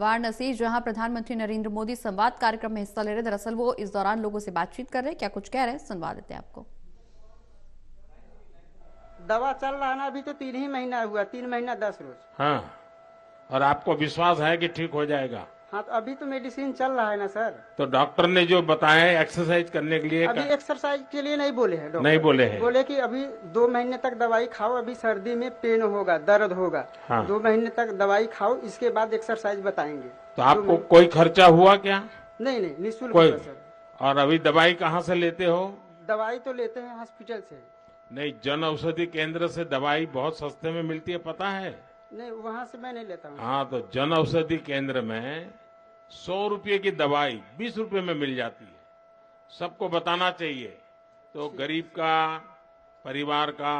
वाराणसी जहाँ प्रधानमंत्री नरेंद्र मोदी संवाद कार्यक्रम में हिस्सा ले रहे दरअसल वो इस दौरान लोगों से बातचीत कर रहे हैं। क्या कुछ कह रहे हैं? सुनवा देते हैं आपको। दवा चल रहा है ना अभी तो तीन ही महीना हुआ तीन महीना दस रोज। हाँ और आपको विश्वास है कि ठीक हो जाएगा? हाँ तो अभी तो मेडिसिन चल रहा है ना सर तो डॉक्टर ने जो बताया है एक्सरसाइज करने के लिए अभी एक्सरसाइज के लिए नहीं बोले हैं डॉक्टर नहीं बोले हैं। बोले कि अभी दो महीने तक दवाई खाओ अभी सर्दी में पेन होगा दर्द होगा। हाँ। दो महीने तक दवाई खाओ इसके बाद एक्सरसाइज बताएँगे। तो आपको कोई खर्चा हुआ क्या? नहीं नहीं निःशुल्क कोई। सर और अभी दवाई कहाँ से लेते हो? दवाई तो लेते हैं हॉस्पिटल से। नहीं जन औषधि केंद्र से दवाई बहुत सस्ते में मिलती है पता है? नहीं वहाँ से मैं नहीं लेता हूँ। हाँ तो जन औषधि केंद्र में सौ रुपये की दवाई बीस रुपये में मिल जाती है। सबको बताना चाहिए। तो गरीब का परिवार का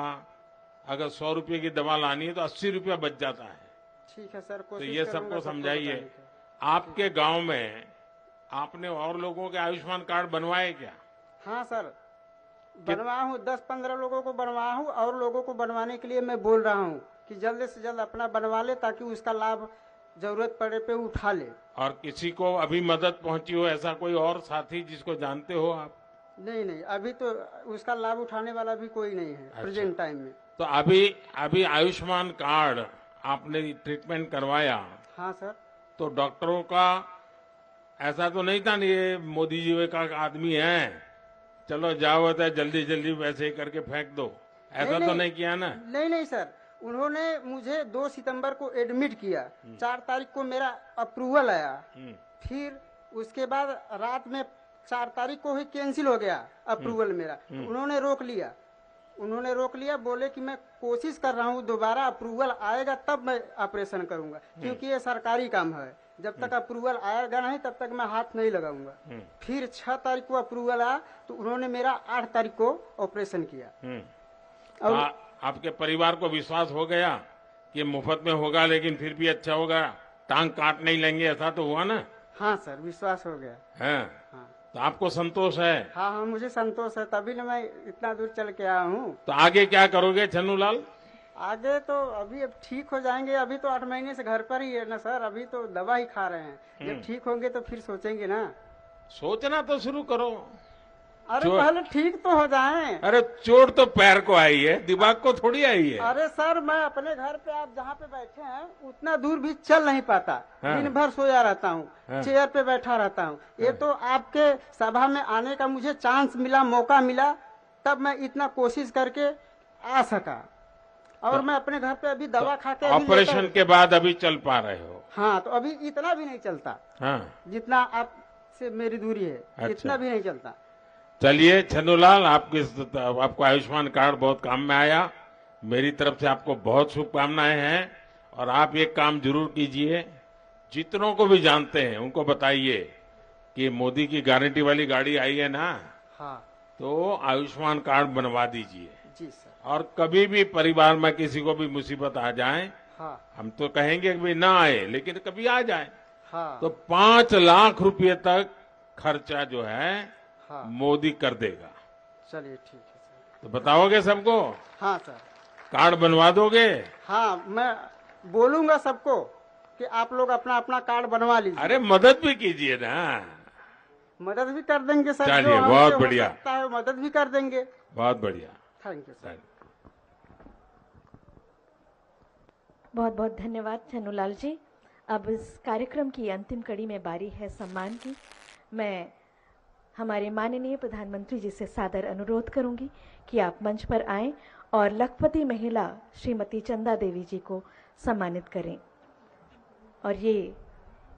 अगर सौ रुपये की दवा लानी है तो अस्सी रुपया बच जाता है। ठीक है सर तो ये सबको समझाइए। आपके गाँव में आपने और लोगों के आयुष्मान कार्ड बनवाए क्या? हाँ सर बनवा हूँ दस पंद्रह लोगों को बनवा हूँ और लोगों को बनवाने के लिए मैं बोल रहा हूँ। कि जल्द से जल्द अपना बनवा ले ताकि उसका लाभ ज़रूरत पड़े पे उठा ले। और किसी को अभी मदद पहुँची हो ऐसा कोई और साथी जिसको जानते हो आप? नहीं नहीं अभी तो उसका लाभ उठाने वाला भी कोई नहीं है अच्छा। प्रेजेंट टाइम में। तो अभी अभी आयुष्मान कार्ड आपने ट्रीटमेंट करवाया। हाँ सर। तो डॉक्टरों का ऐसा तो नहीं था ना ये मोदी जी का आदमी है। चलो जाओ है जल्दी जल्दी वैसे ही करके फेंक दो। ऐसा नहीं, तो नहीं। नहीं किया ना? नहीं नहीं सर। उन्होंने मुझे दो सितंबर को एडमिट किया। चार तारीख को मेरा अप्रूवल आया। हम्म, फिर उसके बाद रात में चार तारीख को ही कैंसिल हो गया अप्रूवल मेरा। उन्होंने रोक लिया। उन्होंने रोक लिया बोले कि मैं कोशिश कर रहा हूँ दोबारा अप्रूवल आएगा तब मैं ऑपरेशन करूँगा क्योंकि ये सरकारी काम है। जब तक अप्रूवल आएगा नहीं तब तक मैं हाथ नहीं लगाऊँगा। हम्म, फिर छह तारीख को अप्रूवल आया तो उन्होंने मेरा आठ तारीख को ऑपरेशन किया। हम्म। और आपके परिवार को विश्वास हो गया कि मुफ़्त में होगा लेकिन फिर भी अच्छा होगा। टांग काट नहीं लेंगे ऐसा तो हुआ ना? हाँ सर विश्वास हो गया। है? हाँ। तो आपको संतोष है? हाँ हाँ मुझे संतोष है। तभी ना मैं इतना दूर चल के आया हूँ। तो आगे क्या करोगे छन्नूलाल आगे तो अभी अब ठीक हो जाएँगे। अभी तो आठ महीने से घर पर ही है ना सर। अभी तो दवा ही खा रहे हैं। जब ठीक होंगे तो फिर सोचेंगे ना। सोचना तो शुरू करो। अरे पहले ठीक तो हो जाए। अरे चोट तो पैर को आई है दिमाग को थोड़ी आई है। अरे सर मैं अपने घर पे आप जहाँ पे बैठे हैं उतना दूर भी चल नहीं पाता। हाँ। दिन भर सोया रहता हूँ हाँ। चेयर पे बैठा रहता हूँ। ये तो आपके सभा में आने का मुझे चांस मिला मौका मिला तब मैं इतना कोशिश करके आ सका। और मैं अपने घर पे अभी दवा खा के अभी ऑपरेशन के बाद अभी चल पा रहे हो? हाँ तो अभी इतना भी नहीं चलता। हाँ। जितना आप से मेरी दूरी है अच्छा। इतना भी नहीं चलता। चलिए छन्नूलाल आपके आपको आयुष्मान कार्ड बहुत काम में आया। मेरी तरफ़ से आपको बहुत शुभकामनाएँ हैं। और आप एक काम ज़रूर कीजिए जितनों को भी जानते हैं उनको बताइए कि मोदी की गारंटी वाली गाड़ी आई है ना? हाँ। तो आयुष्मान कार्ड बनवा दीजिए। जी सर। और कभी भी परिवार में किसी को भी मुसीबत आ जाए हाँ। हम तो कहेंगे कि ना आए लेकिन कभी आ जाए। हाँ। तो पाँच लाख रुपए तक खर्चा जो है हाँ। मोदी कर देगा। चलिए ठीक है सर। तो बताओगे सबको? हाँ सर। कार्ड बनवा दोगे? हाँ मैं बोलूँगा सबको कि आप लोग अपना अपना कार्ड बनवा लीजिए। अरे मदद भी कीजिए ना। मदद भी कर देंगे सर चलिए, बहुत बढ़िया। है मदद भी कर देंगे। बहुत बढ़िया। Thank you sir. बहुत बहुत धन्यवाद छन्नूलाल जी। अब इस कार्यक्रम की अंतिम कड़ी में बारी है सम्मान की। मैं हमारे माननीय प्रधानमंत्री जी से सादर अनुरोध करूँगी कि आप मंच पर आएँ और लखपति महिला श्रीमती चंदा देवी जी को सम्मानित करें। और ये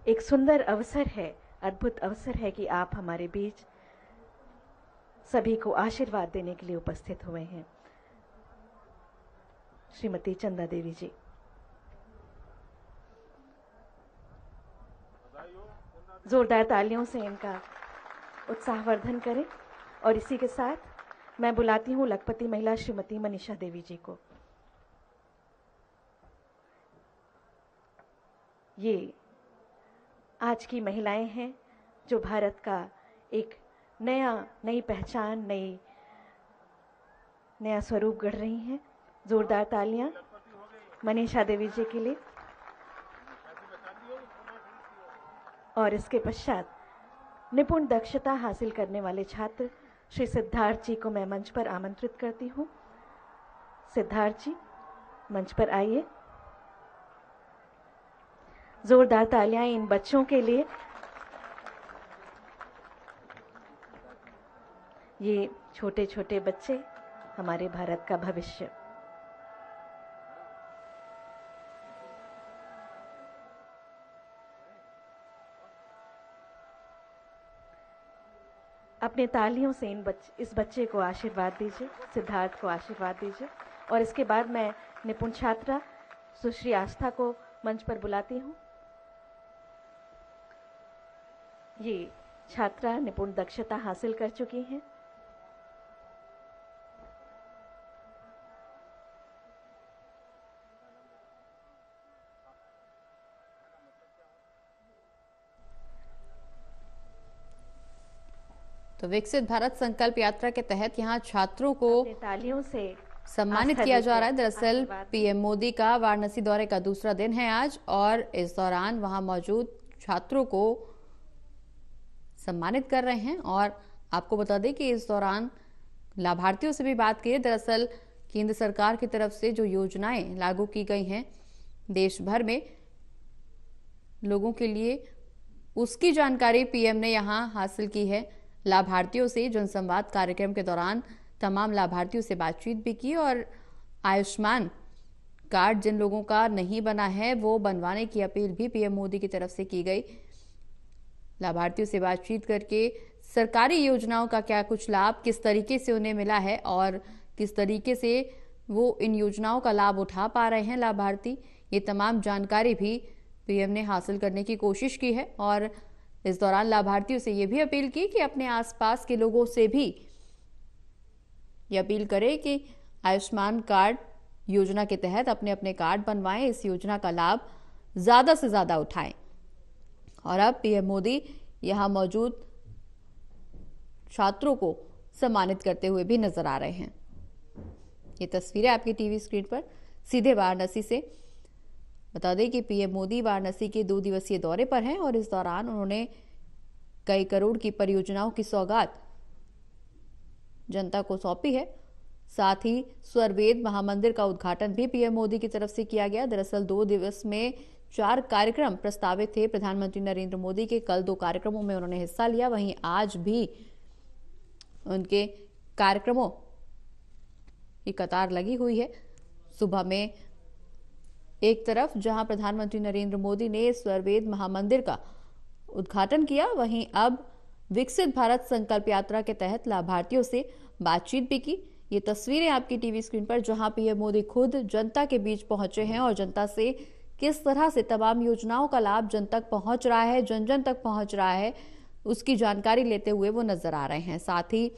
एक सुंदर अवसर है, अद्भुत अवसर है कि आप हमारे बीच सभी को आशीर्वाद देने के लिए उपस्थित हुए हैं। श्रीमती चंदा देवी जी। जोरदार तालियों से इनका उत्साहवर्धन करें। और इसी के साथ मैं बुलाती हूँ लखपति महिला श्रीमती मनीषा देवी जी को। ये आज की महिलाएँ हैं जो भारत का एक नया, नई पहचान, नई, नया स्वरूप गढ़ रही हैं। जोरदार तालियाँ मनीषा देवी जी के लिए। और इसके पश्चात निपुण दक्षता हासिल करने वाले छात्र श्री सिद्धार्थ जी को मैं मंच पर आमंत्रित करती हूँ। सिद्धार्थ जी मंच पर आइए। जोरदार तालियाँ इन बच्चों के लिए। ये छोटे छोटे बच्चे, हमारे भारत का भविष्य। अपने तालियों से इन बच, इस बच्चे को आशीर्वाद दीजिए सिद्धार्थ को आशीर्वाद दीजिए। और इसके बाद मैं निपुण छात्रा सुश्री आस्था को मंच पर बुलाती हूँ। ये छात्रा निपुण दक्षता हासिल कर चुकी हैं। तो विकसित भारत संकल्प यात्रा के तहत यहाँ छात्रों को तालियों से सम्मानित किया जा रहा है। दरअसल पीएम मोदी का वाराणसी दौरे का दूसरा दिन है आज और इस दौरान वहाँ मौजूद छात्रों को सम्मानित कर रहे हैं और आपको बता दें कि इस दौरान लाभार्थियों से भी बात की है। दरअसल केंद्र सरकार की तरफ़ से जो योजनाएँ लागू की गई हैं देश भर में लोगों के लिए उसकी जानकारी पीएम ने यहाँ हासिल की है। लाभार्थियों से जनसंवाद कार्यक्रम के दौरान तमाम लाभार्थियों से बातचीत भी की और आयुष्मान कार्ड जिन लोगों का नहीं बना है, वो बनवाने की अपील भी पीएम मोदी की तरफ़ से की गई। लाभार्थियों से बातचीत करके सरकारी योजनाओं का क्या कुछ लाभ, किस तरीके से उन्हें मिला है और किस तरीके से वो इन योजनाओं का लाभ उठा पा रहे हैं लाभार्थी, ये तमाम जानकारी भी पीएम ने हासिल करने की कोशिश की है और इस दौरान लाभार्थियों से ये भी अपील की कि अपने आसपास के लोगों से भी ये अपील करें कि आयुष्मान कार्ड योजना के तहत अपने अपने कार्ड बनवाएँ। इस योजना का लाभ ज़्यादा से ज़्यादा उठाएँ। और अब पीएम मोदी यहाँ मौजूद छात्रों को सम्मानित करते हुए भी नज़र आ रहे हैं। ये तस्वीरें आपकी टीवी स्क्रीन पर सीधे वाराणसी से बता दें कि पीएम मोदी वाराणसी के दो दिवसीय दौरे पर हैं और इस दौरान उन्होंने कई करोड़ की परियोजनाओं की सौगात जनता को सौंपी है। साथ ही स्वरवेद महामंदिर का उद्घाटन भी पीएम मोदी की तरफ़ से किया गया। दरअसल दो दिवस में चार कार्यक्रम प्रस्तावित थे। प्रधानमंत्री नरेंद्र मोदी के कल दो कार्यक्रमों में उन्होंने हिस्सा लिया। वहीं आज भी उनके कार्यक्रमों की कतार लगी हुई है। सुबह में एक तरफ़, जहाँ प्रधानमंत्री नरेंद्र मोदी ने स्वरवेद महामंदिर का उद्घाटन किया, वहीं अब विकसित भारत संकल्प यात्रा के तहत लाभार्थियों से बातचीत भी की। ये तस्वीरें आपकी टीवी स्क्रीन पर, जहाँ पीएम मोदी खुद जनता के बीच पहुँचे हैं और जनता से किस तरह से तमाम योजनाओं का लाभ जन तक पहुँच रहा है, जन जन तक पहुँच रहा है, उसकी जानकारी लेते हुए वो नज़र आ रहे हैं। साथ ही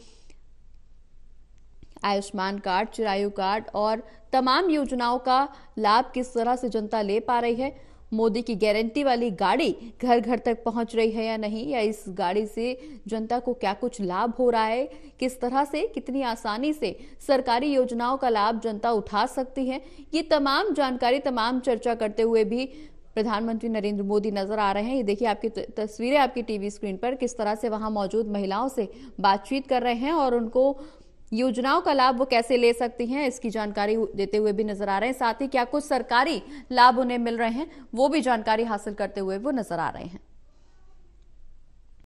आयुष्मान कार्ड, चिरायु कार्ड और तमाम योजनाओं का लाभ किस तरह से जनता ले पा रही है? मोदी की गारंटी वाली गाड़ी घर घर तक पहुँच रही है या नहीं? या इस गाड़ी से जनता को क्या कुछ लाभ हो रहा है? किस तरह से, कितनी आसानी से सरकारी योजनाओं का लाभ जनता उठा सकती है? ये तमाम जानकारी, तमाम चर्चा करते हुए भी प्रधानमंत्री नरेंद्र मोदी नज़र आ रहे हैं। ये देखिए, आपकी तस्वीरें आपकी टीवी स्क्रीन पर किस तरह से वहाँ मौजूद महिलाओं से बातचीत कर रहे हैं और उनको योजनाओं का लाभ वो कैसे ले सकती हैं, इसकी जानकारी देते हुए भी नज़र आ रहे हैं। साथ ही क्या कुछ सरकारी लाभ उन्हें मिल रहे हैं, वो भी जानकारी हासिल करते हुए वो नज़र आ रहे हैं।